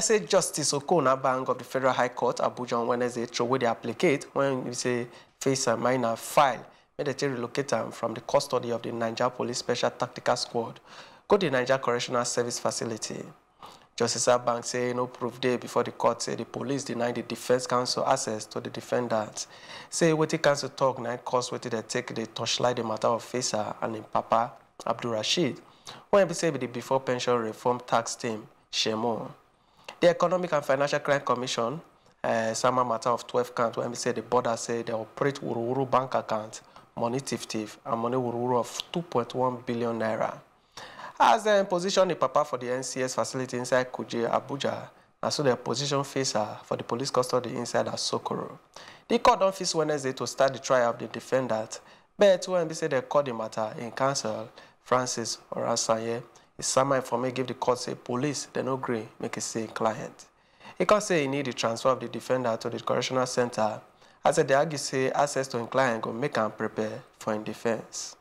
Say Justice Okon Abang of the Federal High Court, Abuja, on Wednesday, throw away the applicate when you say Faisal Maina file, made they relocate them from the custody of the Niger Police Special Tactical Squad go the Niger Correctional Service Facility. Justice Abang say no proof there before the court say the police denied the defense counsel access to the defendants. Say what the counsel talk now cause what they take the torchlight the matter of Faisal ah, and in Papa Abdul Rashid. When we say the before pension reform task team, Shemo. The Economic and Financial Crime Commission, uh, some matter of 12 count when we say the border say they operate Ururu bank account, money thief thief, and money Ururu of 2.1 billion naira. As dem position the papa for the NCS facility inside Kuje, Abuja, and so dem position Faisal for the police custody inside Asokoro. The court don fix Wednesday to start the trial of the defendant, but when be say dem call the matter in counsel, Francis Orasanye, his sama informate give the court say police dem no gree make e say client. He can say he need the transfer of the defender to the correctional center as dey argue say access to im client go make am prepare for im defence.